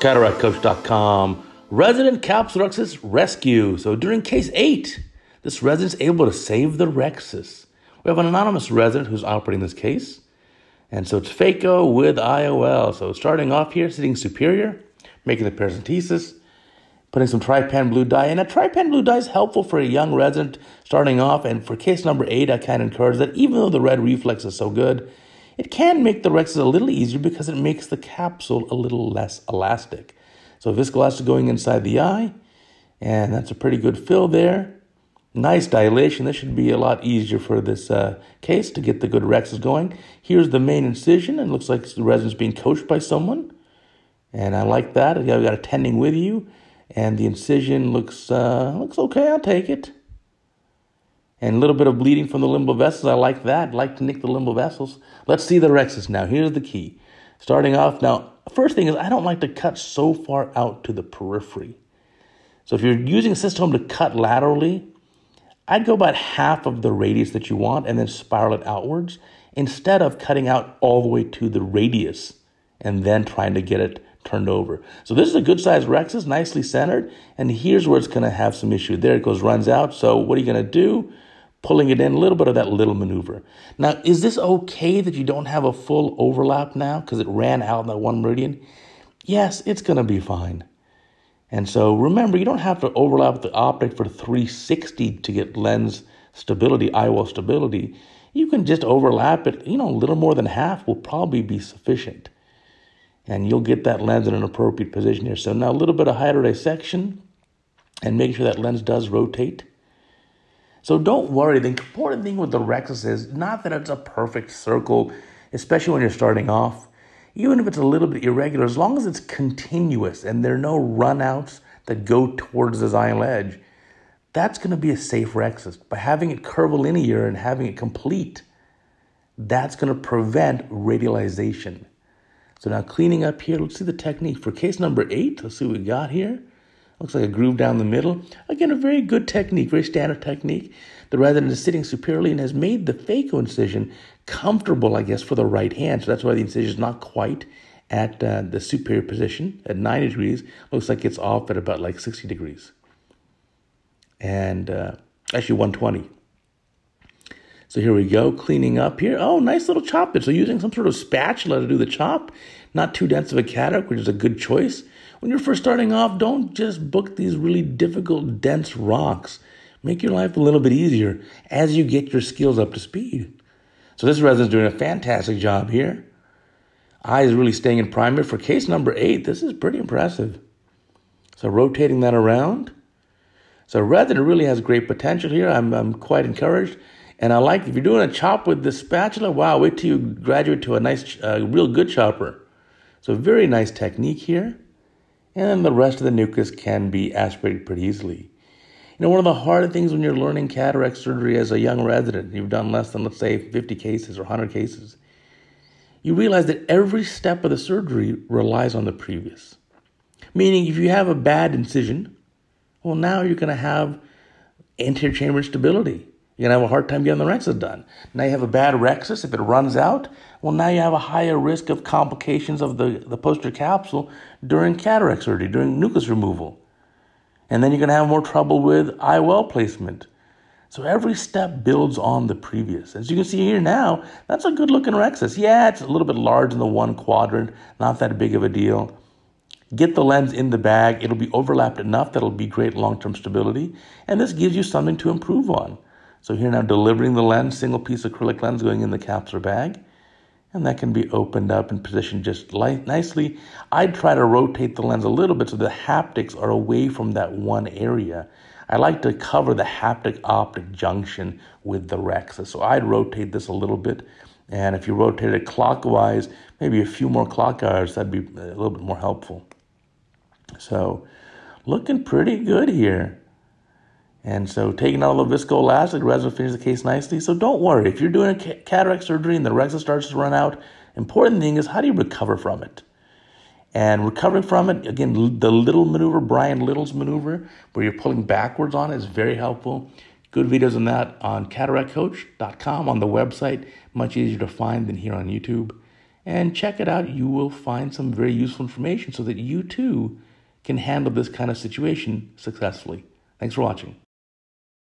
CataractCoach.com. Resident capsulorhexis rescue. So during case eight, this resident's able to save the rhexis. We have an anonymous resident who's operating this case. And so it's phaco with IOL. So starting off here, sitting superior, making the paracentesis, putting some trypan blue dye. And a trypan blue dye is helpful for a young resident starting off. And for case number eight, I can encourage that even though the red reflex is so good, it can make the rhexis a little easier because it makes the capsule a little less elastic. So viscoelastic going inside the eye, and that's a pretty good fill there. Nice dilation. This should be a lot easier for this uh, case to get the good rhexis going. Here's the main incision. It looks like the resident's being coached by someone. And I like that. I've got tending with you. And the incision looks uh, looks okay. I'll take it and a little bit of bleeding from the limbal vessels. I like that. I like to nick the limbal vessels. Let's see the rhexis now. Here's the key. Starting off now, first thing is I don't like to cut so far out to the periphery. So if you're using a system to cut laterally, I'd go about half of the radius that you want and then spiral it outwards instead of cutting out all the way to the radius and then trying to get it turned over. So this is a good sized rhexis, nicely centered, and here's where it's going to have some issue. There it goes, runs out. So what are you going to do? Pulling it in, a little bit of that little maneuver. Now, is this okay that you don't have a full overlap now because it ran out in that one meridian? Yes, it's going to be fine. And so remember, you don't have to overlap the optic for 360 to get lens stability, IOL stability. You can just overlap it, you know, a little more than half will probably be sufficient. And you'll get that lens in an appropriate position here. So now a little bit of hydrodissection and make sure that lens does rotate. So don't worry. The important thing with the rhexis is not that it's a perfect circle, especially when you're starting off. Even if it's a little bit irregular, as long as it's continuous and there are no runouts that go towards the zymal edge, that's going to be a safe rhexis. By having it curvilinear and having it complete, that's going to prevent radialization. So now cleaning up here, let's see the technique. For case number eight, let's see what we got here. Looks like a groove down the middle. Again, a very good technique, very standard technique. The resident is sitting superiorly and has made the phaco incision comfortable, I guess, for the right hand. So that's why the incision is not quite at uh, the superior position at 90 degrees. Looks like it's off at about like 60 degrees. And uh, actually 120. So here we go, cleaning up here. Oh, nice little chop bit. So using some sort of spatula to do the chop. Not too dense of a cataract, which is a good choice. When you're first starting off, don't just book these really difficult, dense rocks. Make your life a little bit easier as you get your skills up to speed. So this resident's doing a fantastic job here. Eye is really staying in primary. For case number eight, this is pretty impressive. So rotating that around. So resident really has great potential here. I'm, I'm quite encouraged. And I like, if you're doing a chop with the spatula, wow, wait till you graduate to a nice, uh, real good chopper. So very nice technique here and then the rest of the nucleus can be aspirated pretty easily. You know, one of the hard things when you're learning cataract surgery as a young resident, you've done less than, let's say, 50 cases or 100 cases, you realize that every step of the surgery relies on the previous. Meaning, if you have a bad incision, well, now you're going to have anterior chamber instability. You're going to have a hard time getting the rhexis done. Now you have a bad rhexis. If it runs out, well, now you have a higher risk of complications of the, the posterior capsule during cataract surgery, during nucleus removal. And then you're going to have more trouble with IOL placement. So every step builds on the previous. As you can see here now, that's a good looking rhexis. Yeah, it's a little bit large in the one quadrant, not that big of a deal. Get the lens in the bag. It'll be overlapped enough that it'll be great long term stability. And this gives you something to improve on. So here now delivering the lens, single piece acrylic lens going in the capsular bag. And that can be opened up and positioned just light, nicely. I'd try to rotate the lens a little bit so the haptics are away from that one area. I like to cover the haptic optic junction with the rhexis. So I'd rotate this a little bit. And if you rotate it clockwise, maybe a few more clock hours, that'd be a little bit more helpful. So looking pretty good here. And so taking out all the viscoelastic, resin finishes the case nicely. So don't worry. If you're doing a cataract surgery and the rhexis starts to run out, important thing is how do you recover from it? And recovering from it, again, the little maneuver, Brian Little's maneuver, where you're pulling backwards on it is very helpful. Good videos on that on cataractcoach.com on the website. Much easier to find than here on YouTube. and check it out. You will find some very useful information so that you too can handle this kind of situation successfully. Thanks for watching.